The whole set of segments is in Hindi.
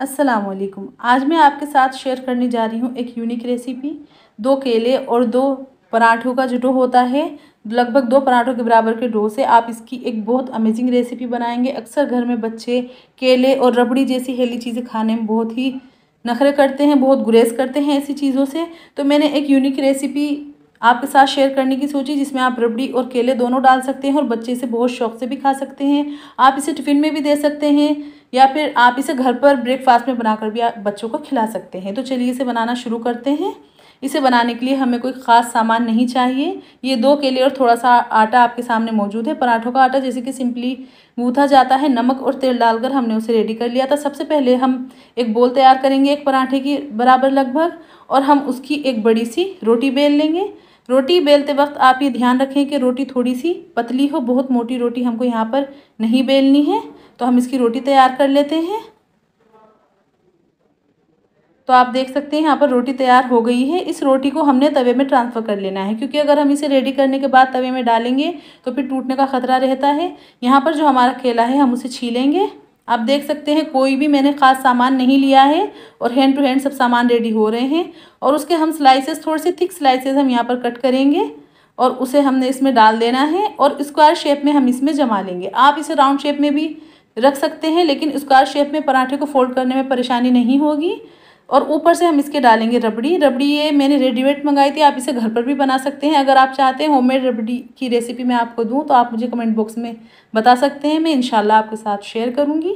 असलकुम आज मैं आपके साथ शेयर करने जा रही हूँ एक यूनिक रेसिपी। दो केले और दो पराठों का जो डो होता है, लगभग दो पराठों के बराबर के डो से आप इसकी एक बहुत अमेजिंग रेसिपी बनाएँगे। अक्सर घर में बच्चे केले और रबड़ी जैसी हेली चीज़ें खाने में बहुत ही नखरे करते हैं, बहुत गुरेज करते हैं ऐसी चीज़ों से। तो मैंने एक यूनिक रेसिपी आपके साथ शेयर करने की सोची जिसमें आप रबड़ी और केले दोनों डाल सकते हैं और बच्चे इसे बहुत शौक से भी खा सकते हैं। आप इसे टिफ़िन में भी दे सकते हैं या फिर आप इसे घर पर ब्रेकफास्ट में बनाकर भी आप बच्चों को खिला सकते हैं। तो चलिए इसे बनाना शुरू करते हैं। इसे बनाने के लिए हमें कोई ख़ास सामान नहीं चाहिए। ये दो केले और थोड़ा सा आटा आपके सामने मौजूद है। पराठों का आटा जैसे कि सिंपली गूँथा जाता है। नमक और तेल डालकर हमने उसे रेडी कर लिया था। सबसे पहले हम एक बोल तैयार करेंगे एक पराठे की बराबर लगभग और हम उसकी एक बड़ी सी रोटी बेल लेंगे। रोटी बेलते वक्त आप ये ध्यान रखें कि रोटी थोड़ी सी पतली हो, बहुत मोटी रोटी हमको यहाँ पर नहीं बेलनी है तो हम इसकी रोटी तैयार कर लेते हैं। तो आप देख सकते हैं यहाँ पर रोटी तैयार हो गई है। इस रोटी को हमने तवे में ट्रांसफ़र कर लेना है, क्योंकि अगर हम इसे रेडी करने के बाद तवे में डालेंगे तो फिर टूटने का ख़तरा रहता है। यहाँ पर जो हमारा केला है, हम उसे छीलेंगे। आप देख सकते हैं, कोई भी मैंने ख़ास सामान नहीं लिया है और हैंड टू हैंड सब सामान रेडी हो रहे हैं और उसके हम स्लाइसेस थोड़े से थिक स्लाइसेस हम यहाँ पर कट करेंगे और उसे हमने इसमें डाल देना है और स्क्वायर शेप में हम इसमें जमा लेंगे। आप इसे राउंड शेप में भी रख सकते हैं, लेकिन स्क्वायर शेप में पराठे को फोल्ड करने में परेशानी नहीं होगी। और ऊपर से हम इसके डालेंगे रबड़ी। रबड़ी ये मैंने रेडीमेड मंगाई थी, आप इसे घर पर भी बना सकते हैं। अगर आप चाहते हैं होममेड रबड़ी की रेसिपी मैं आपको दूँ तो आप मुझे कमेंट बॉक्स में बता सकते हैं। मैं इंशाल्लाह आपके साथ शेयर करूँगी।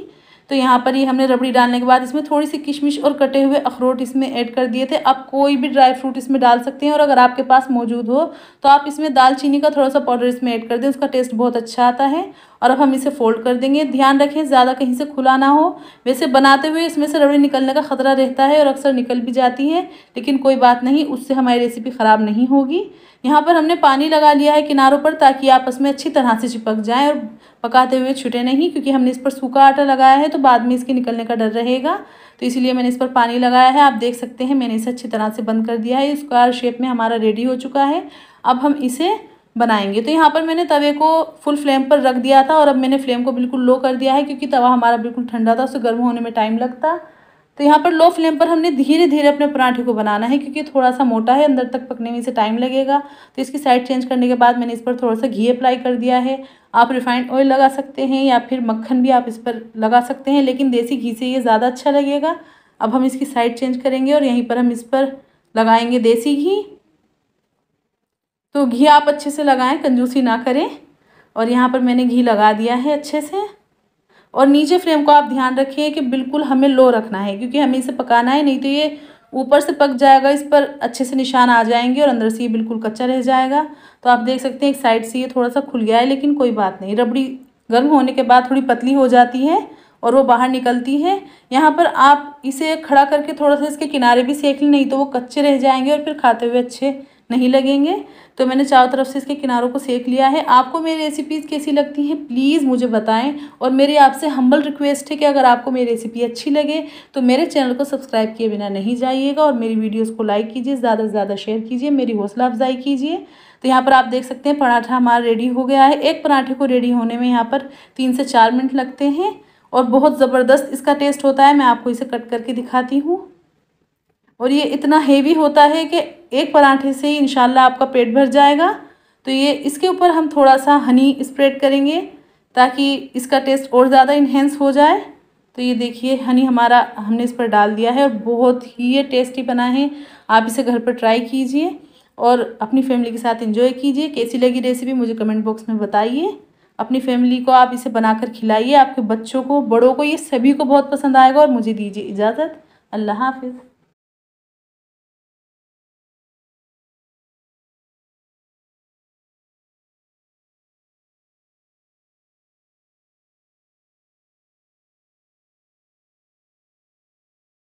तो यहाँ पर ये हमने रबड़ी डालने के बाद इसमें थोड़ी सी किशमिश और कटे हुए अखरोट इसमें ऐड कर दिए थे। आप कोई भी ड्राई फ्रूट इसमें डाल सकते हैं और अगर आपके पास मौजूद हो तो आप इसमें दालचीनी का थोड़ा सा पाउडर इसमें ऐड कर दें, उसका टेस्ट बहुत अच्छा आता है। और अब हम इसे फोल्ड कर देंगे। ध्यान रखें, ज़्यादा कहीं से खुला ना हो। वैसे बनाते हुए इसमें से रबड़ी निकलने का ख़तरा रहता है और अक्सर निकल भी जाती है, लेकिन कोई बात नहीं, उससे हमारी रेसिपी ख़राब नहीं होगी। यहाँ पर हमने पानी लगा लिया है किनारों पर ताकि आपस में अच्छी तरह से चिपक जाए और पकाते हुए छुटे नहीं, क्योंकि हमने इस पर सूखा आटा लगाया है तो बाद में इसके निकलने का डर रहेगा। तो इसीलिए मैंने इस पर पानी लगाया है। आप देख सकते हैं, मैंने इसे अच्छी तरह से बंद कर दिया है। स्क्वायर शेप में हमारा रेडी हो चुका है। अब हम इसे बनाएँगे। तो यहाँ पर मैंने तवे को फुल फ्लेम पर रख दिया था और अब मैंने फ्लेम को बिल्कुल लो कर दिया है, क्योंकि तवा हमारा बिल्कुल ठंडा था, उसे गर्म होने में टाइम लगता। तो यहाँ पर लो फ्लेम पर हमने धीरे धीरे अपने पराठे को बनाना है, क्योंकि थोड़ा सा मोटा है, अंदर तक पकने में इसे टाइम लगेगा। तो इसकी साइड चेंज करने के बाद मैंने इस पर थोड़ा सा घी अप्लाई कर दिया है। आप रिफाइंड ऑयल लगा सकते हैं या फिर मक्खन भी आप इस पर लगा सकते हैं, लेकिन देसी घी से ये ज़्यादा अच्छा लगेगा। अब हम इसकी साइड चेंज करेंगे और यहीं पर हम इस पर लगाएँगे देसी घी। तो घी आप अच्छे से लगाएँ, कंजूसी ना करें। और यहाँ पर मैंने घी लगा दिया है अच्छे से। और नीचे फ्लेम को आप ध्यान रखिए कि बिल्कुल हमें लो रखना है, क्योंकि हमें इसे पकाना है, नहीं तो ये ऊपर से पक जाएगा, इस पर अच्छे से निशान आ जाएँगे और अंदर से ये बिल्कुल कच्चा रह जाएगा। तो आप देख सकते हैं, एक साइड से ये थोड़ा सा खुल गया है, लेकिन कोई बात नहीं, रबड़ी गर्म होने के बाद थोड़ी पतली हो जाती है और वो बाहर निकलती है। यहाँ पर आप इसे खड़ा करके थोड़ा सा इसके किनारे भी सेक लें, नहीं तो वो कच्चे रह जाएँगे और फिर खाते हुए अच्छे नहीं लगेंगे। तो मैंने चारों तरफ़ से इसके किनारों को सेक लिया है। आपको मेरी रेसिपीज़ कैसी लगती हैं प्लीज़ मुझे बताएँ। और मेरी आपसे हम्बल रिक्वेस्ट है कि अगर आपको मेरी रेसिपी अच्छी लगे तो मेरे चैनल को सब्सक्राइब किए बिना नहीं जाइएगा और मेरी वीडियोज़ को लाइक कीजिए, ज़्यादा से ज़्यादा शेयर कीजिए, मेरी हौसला अफजाई कीजिए। तो यहाँ पर आप देख सकते हैं, पराठा हमारा रेडी हो गया है। एक पराठे को रेडी होने में यहाँ पर तीन से चार मिनट लगते हैं और बहुत ज़बरदस्त इसका टेस्ट होता है। मैं आपको इसे कट करके दिखाती हूँ। और ये इतना हेवी होता है कि एक पराठे से ही इंशाल्लाह आपका पेट भर जाएगा। तो ये इसके ऊपर हम थोड़ा सा हनी स्प्रेड करेंगे ताकि इसका टेस्ट और ज़्यादा इन्हेंस हो जाए। तो ये देखिए हनी हमारा हमने इस पर डाल दिया है और बहुत ही ये टेस्टी बना है। आप इसे घर पर ट्राई कीजिए और अपनी फैमिली के साथ एंजॉय कीजिए। कैसी लगी रेसिपी मुझे कमेंट बॉक्स में बताइए। अपनी फैमिली को आप इसे बनाकर खिलाइए। आपके बच्चों को, बड़ों को, ये सभी को बहुत पसंद आएगा और मुझे दीजिए इजाज़त। अल्लाह हाफिज़।